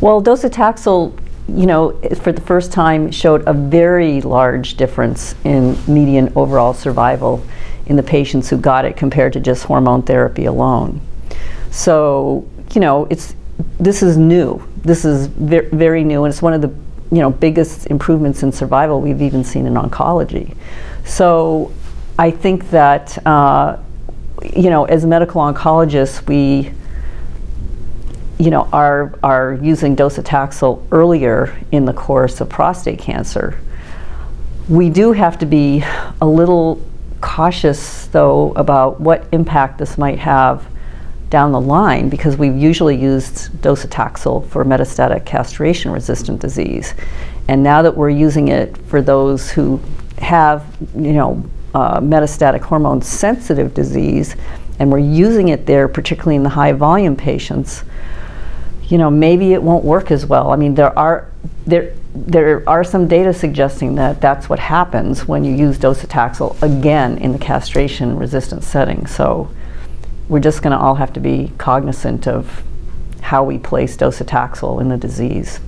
Well, docetaxel, you know, for the first time showed a very large difference in median overall survival in the patients who got it compared to just hormone therapy alone. So, you know, it's this is new. This is ver very new, and it's one of the you know biggest improvements in survival we've even seen in oncology. So, I think that uh, you know, as medical oncologists, we you know, are, are using docetaxel earlier in the course of prostate cancer. We do have to be a little cautious, though, about what impact this might have down the line because we've usually used docetaxel for metastatic castration-resistant disease. And now that we're using it for those who have, you know, uh, metastatic hormone-sensitive disease, and we're using it there, particularly in the high-volume patients, you know, maybe it won't work as well. I mean, there are there there are some data suggesting that that's what happens when you use docetaxel again in the castration-resistant setting. So we're just going to all have to be cognizant of how we place docetaxel in the disease.